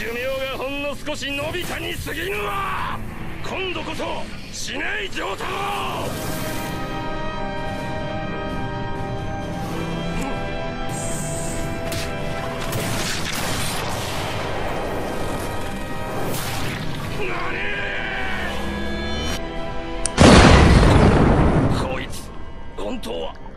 寿命がほんの少し伸びたに過ぎぬわ。今度こそ死ねい状太郎。こいつ本当は。